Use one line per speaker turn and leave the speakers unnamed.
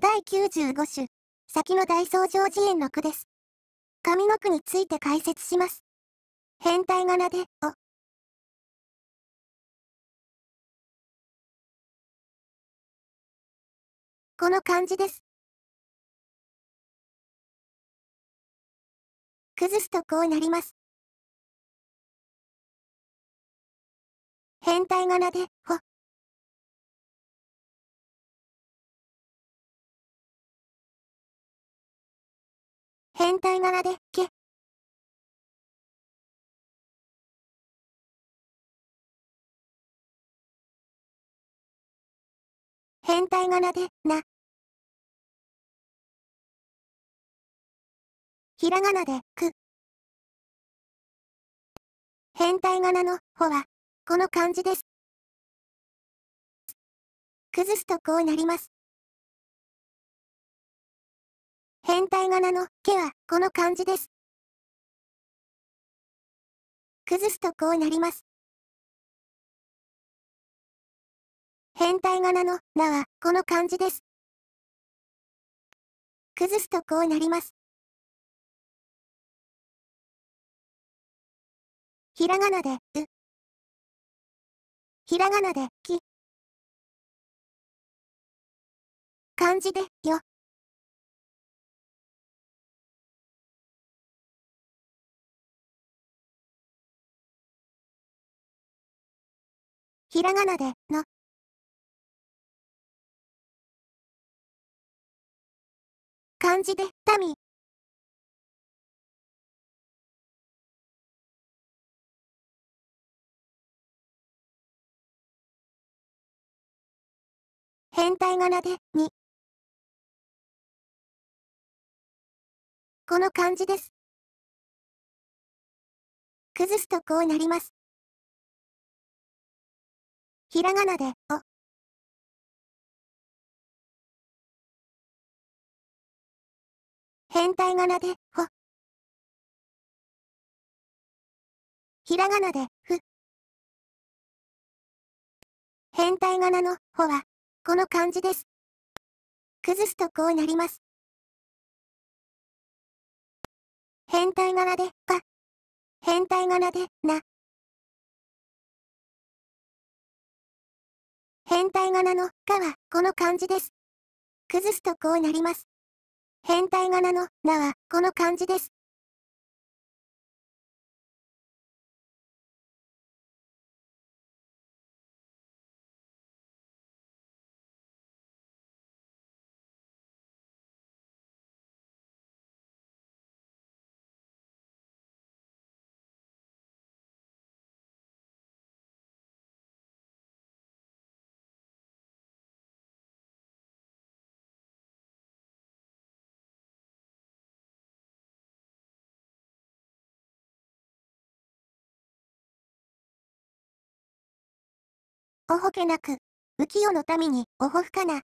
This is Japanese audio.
第95種、先の大僧正寺園の句です。上の句について解説します。変体仮名で、お。この漢字です。崩すとこうなります。変体仮名で、ほ。変体仮名で、け。変体仮名で、な。ひらがなで、く。変体仮名の、ほは、この漢字です。崩すとこうなります。変体仮名の、けは、この漢字です。崩すとこうなります。変体仮名の、なは、この漢字です。崩すとこうなります。ひらがなで、う。ひらがなで、き。漢字で、よ。ひらがなで、の。漢字で、民。変体仮名で、に。この漢字です。崩すとこうなります。ひらがなで、お。変体仮名で、ほ。ひらがなで、ふ。変体仮名の、ほは、この漢字です。崩すとこうなります。変体仮名で、か。変体仮名で、な。変態仮名の、かは、この漢字です。崩すとこうなります。変態仮名の、なは、この漢字です。おほけなく、浮世の民におほふかな。